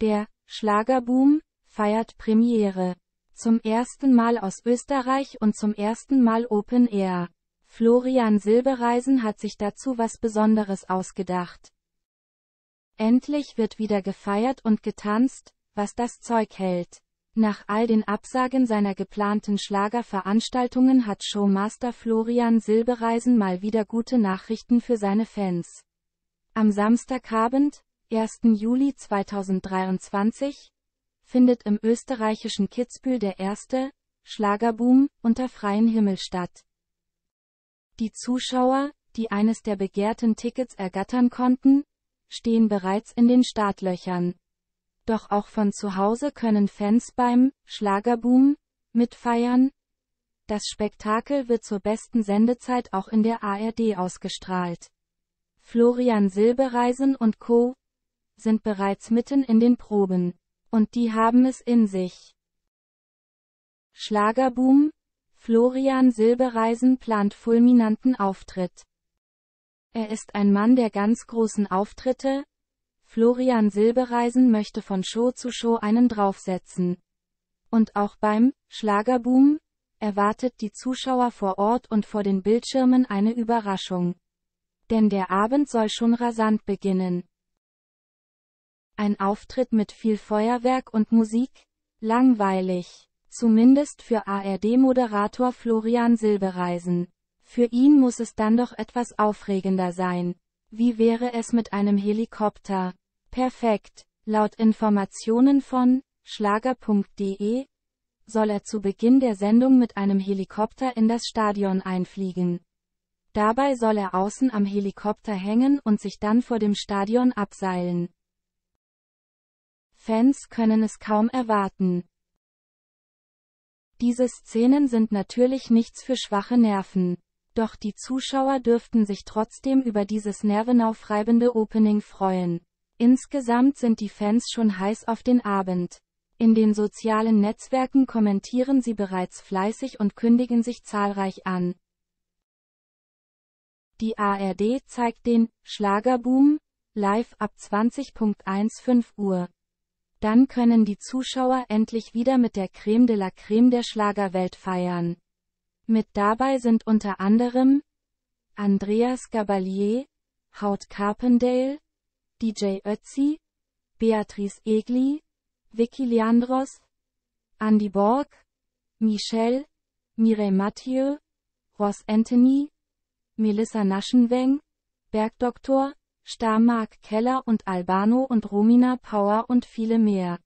Der Schlagerboom feiert Premiere. Zum ersten Mal aus Österreich und zum ersten Mal Open Air. Florian Silbereisen hat sich dazu was Besonderes ausgedacht. Endlich wird wieder gefeiert und getanzt, was das Zeug hält. Nach all den Absagen seiner geplanten Schlagerveranstaltungen hat Showmaster Florian Silbereisen mal wieder gute Nachrichten für seine Fans. Am Samstagabend, 1. Juli 2023, findet im österreichischen Kitzbühel der erste Schlagerboom unter freiem Himmel statt. Die Zuschauer, die eines der begehrten Tickets ergattern konnten, stehen bereits in den Startlöchern. Doch auch von zu Hause können Fans beim Schlagerboom mitfeiern. Das Spektakel wird zur besten Sendezeit auch in der ARD ausgestrahlt. Florian Silbereisen und Co. sind bereits mitten in den Proben. Und die haben es in sich. Schlagerboom, Florian Silbereisen plant fulminanten Auftritt. Er ist ein Mann der ganz großen Auftritte. Florian Silbereisen möchte von Show zu Show einen draufsetzen. Und auch beim Schlagerboom erwartet die Zuschauer vor Ort und vor den Bildschirmen eine Überraschung. Denn der Abend soll schon rasant beginnen. Ein Auftritt mit viel Feuerwerk und Musik? Langweilig. Zumindest für ARD-Moderator Florian Silbereisen. Für ihn muss es dann doch etwas aufregender sein. Wie wäre es mit einem Helikopter? Perfekt. Laut Informationen von schlager.de soll er zu Beginn der Sendung mit einem Helikopter in das Stadion einfliegen. Dabei soll er außen am Helikopter hängen und sich dann vor dem Stadion abseilen. Fans können es kaum erwarten. Diese Szenen sind natürlich nichts für schwache Nerven. Doch die Zuschauer dürften sich trotzdem über dieses nervenaufreibende Opening freuen. Insgesamt sind die Fans schon heiß auf den Abend. In den sozialen Netzwerken kommentieren sie bereits fleißig und kündigen sich zahlreich an. Die ARD zeigt den Schlagerboom live ab 20.15 Uhr. Dann können die Zuschauer endlich wieder mit der Creme de la Creme der Schlagerwelt feiern. Mit dabei sind unter anderem Andreas Gabalier, Haut Carpendale, DJ Ötzi, Beatrice Egli, Vicky Leandros, Andy Borg, Michelle, Mireille Mathieu, Ross Anthony, Melissa Naschenweng, Bergdoktor, Star Mark Keller und Albano und Romina Power und viele mehr.